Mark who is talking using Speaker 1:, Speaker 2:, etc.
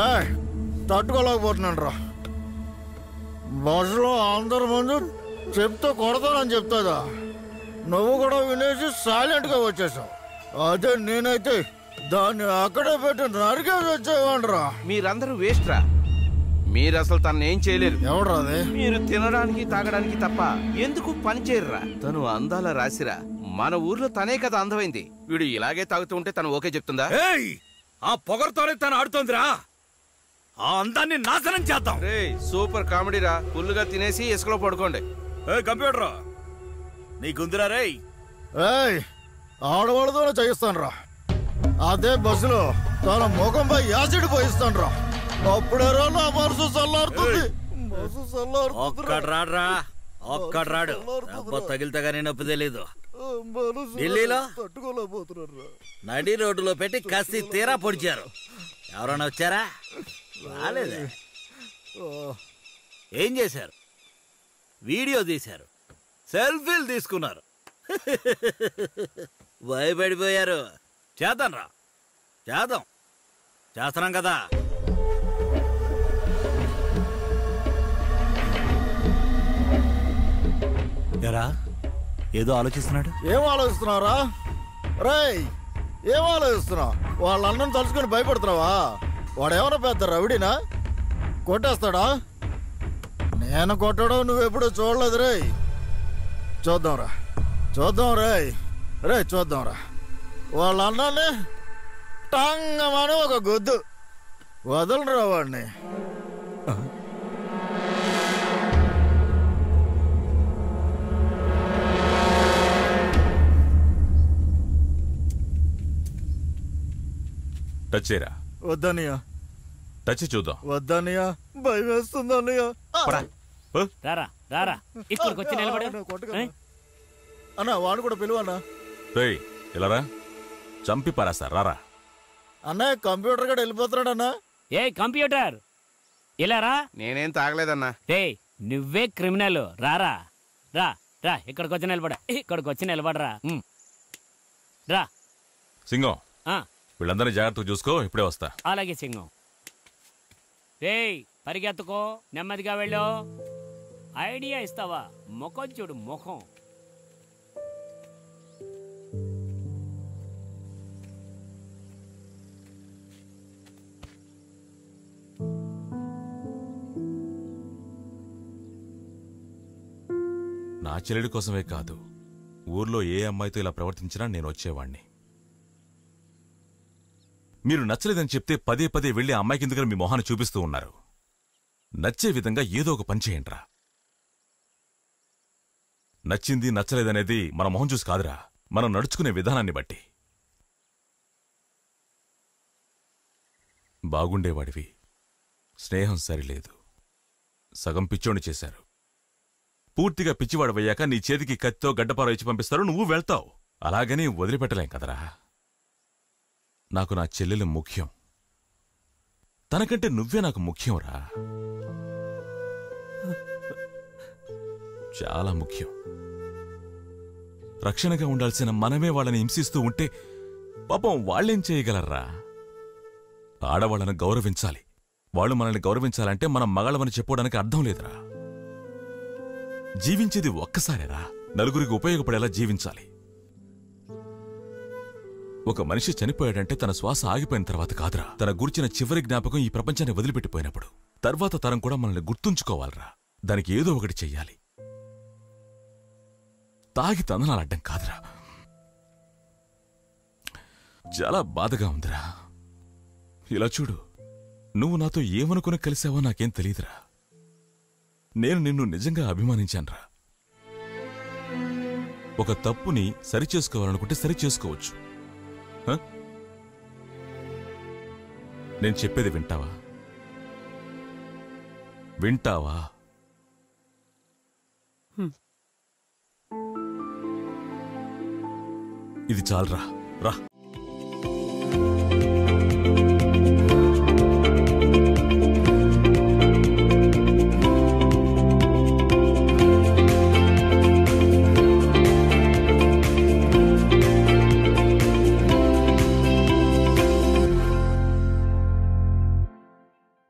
Speaker 1: ఏయ్, తట్టుకోలేకపోతున్నాను రా. బస్సులో అందరి ముందు చెప్తే కొడతానని చెప్తాదా నువ్వు కూడా వినేసి సైలెంట్గా వచ్చేసావు. అదే నేనైతే దాన్ని అక్కడే పెట్టి నరికేసి వచ్చేవాడ్రా
Speaker 2: మీరందరూ వేస్ట్ రా. మీరు అసలు తను ఏం చేయలేరు.
Speaker 1: ఎవడ్రా అది?
Speaker 2: మీరు తినడానికి తాగడానికి తప్ప ఎందుకు పని చేయరురా? తను అందాల రాసిరా మన ఊర్లో తనే కదా అందమైంది. వీడు ఇలాగే తాగుతూ ఉంటే తను ఓకే చెప్తుందా?
Speaker 3: ఏయ్ ఆ పొగరుతోనే తను ఆడుతోందిరా. ఆ అందాన్ని నాశనం చేద్దాం.
Speaker 2: రే సూపర్ కామెడీ రా. ఫుల్గా తినేసి ఇసుకలో పడుకోండి.
Speaker 3: ఏ కంప్యూటర్? నీకుందిరా రేయ్.
Speaker 1: ఏయ్ ఆడవాళ్ళతోనే చేయిస్తాను రా అదే బస్సులో తన ముఖంపై యాసిడ్ పోయిస్తాను రా అప్పుడేరా నా మనసు చల్లారుతుంది. మనసు చల్లారుతుంది
Speaker 3: ఒక్కడు రాడ్రా ఒక్కడు రాడు తగిలితే నొప్పి తెలీదు. ఢిల్లీలో?
Speaker 1: రా.
Speaker 3: నడి రోడ్డులో పెట్టి కసి తీరా పొడిచారు. ఎవరైనా వచ్చారా? రాలేదే. ఏం చేశారు? వీడియో తీశారు. సెల్ఫీలు తీసుకున్నారు. భయపడిపోయారు. చేద్దాం రా. చేద్దాం. చేస్తున్నాం కదా. ఎరా ఏదో ఆలోచిస్తున్నాడు?
Speaker 1: ఏం ఆలోచిస్తున్నారా రేయ్ ఏం ఆలోచిస్తున్నావు? వాళ్ళ అన్నం తలుచుకొని భయపడుతున్నావా? వాడేమన్నా పెద్ద రవిడినా? కొట్టేస్తాడా? నేను కొట్టడం నువ్వెప్పుడు చూడలేదు రేయ్ చూద్దాంరా చూద్దాం రేయ్ రే చూద్దాంరా వాళ్ళ అన్నాన్ని టంగమని ఒక గొద్దు. వదలరా వాడిని.
Speaker 4: టచ్ చేయరా?
Speaker 1: వద్దనియా
Speaker 4: టచ్ చూద్దాం.
Speaker 1: వద్దనియా భయం వేస్తుంది అన్నయ్య
Speaker 4: ఓ,
Speaker 5: రారా రారా. ఇక్కడికి వచ్చి నిలబడు.
Speaker 1: అన్న? అన్న. అన్న వాడు కూడా పిలువన్నా?
Speaker 4: రా. చంపి పారేస్తా రారా.
Speaker 1: అన్నయ్య కంప్యూటర్ కూడా వెళ్ళిపోతున్నాడు అన్న
Speaker 5: ఏ కంప్యూటర్? ఇలా రా.
Speaker 2: నేనేం తాగలేదన్నా.
Speaker 5: రే నువ్వే క్రిమినల్. రారా. రా రా ఇక్కడికి వచ్చి నిలబడ. ఇక్కడికి వచ్చి నిలబడరా. రా.
Speaker 4: సింగం.
Speaker 5: ఆ,
Speaker 4: వీళ్ళందరినీ జాగ్రత్తగా చూసుకో ఇప్పుడే వస్తా.
Speaker 5: అలాగే సింగం. రేయ్ పరిగెత్తుకో నెమ్మదిగా వెళ్ళు. ఐడియా ఇస్తావా? ముఖం చూడు ముఖం.
Speaker 4: నా చెల్లెడి కోసమే కాదు ఊర్లో ఏ అమ్మాయితో ఇలా ప్రవర్తించినా నేను వచ్చేవాణ్ణి. మీరు నచ్చలేదని చెప్తే పదే పదే వెళ్ళి ఆ అమ్మాయికి మీ మొహాన్ని చూపిస్తూ ఉన్నారు? నచ్చే విధంగా ఏదో ఒక పని చేయండిరా. నచ్చింది నచ్చలేదనేది మన మొహం చూసి కాదురా. మనం నడుచుకునే విధానాన్ని బట్టి. బాగుండేవాడివి. స్నేహం సరిలేదు. సగం పిచ్చోని చేశారు. పూర్తిగా పిచ్చివాడవయ్యాక నీ చేతికి కత్తితో గడ్డపార ఇచ్చి పంపిస్తారు నువ్వు వెళ్తావు. అలాగని వదిలిపెట్టలేం కదరా. నాకు నా చెల్లెలు ముఖ్యం. తనకంటే నువ్వే నాకు ముఖ్యంరా. చాలా ముఖ్యం. రక్షణగా ఉండాల్సిన మనమే వాళ్ళని హింసిస్తూ ఉంటే పాపం వాళ్ళేం చేయగలరా ఆడవాళ్ళను గౌరవించాలి. వాళ్ళు మనల్ని గౌరవించాలంటే మనం మగాళ్ళమని చెప్పుకోవడానికి అర్థం లేదురా. జీవించేది ఒక్కసారేరా. నలుగురికి ఉపయోగపడేలా జీవించాలి. ఒక మనిషి చనిపోయాడంటే తన శ్వాస ఆగిపోయిన తర్వాత కాదురా. తన గురించిన చివరి జ్ఞాపకం ఈ ప్రపంచాన్ని వదిలిపెట్టిపోయినప్పుడు. తర్వాత తరం కూడా మనల్ని గుర్తుంచుకోవాలరా. దానికి ఏదో ఒకటి చెయ్యాలి. తాగి తందనాలడ్డం కాదురా. చాలా బాధగా ఉందిరా. ఇలా చూడు. నువ్వు నాతో ఏమనుకుని కలిసావో నాకేం తెలియదురా నేను నిన్ను నిజంగా అభిమానించానురా. ఒక తప్పుని సరిచేసుకోవాలనుకుంటే సరిచేసుకోవచ్చు. నేను చెప్పేది వింటావా? వింటావా? ఇది చాలరా. రా.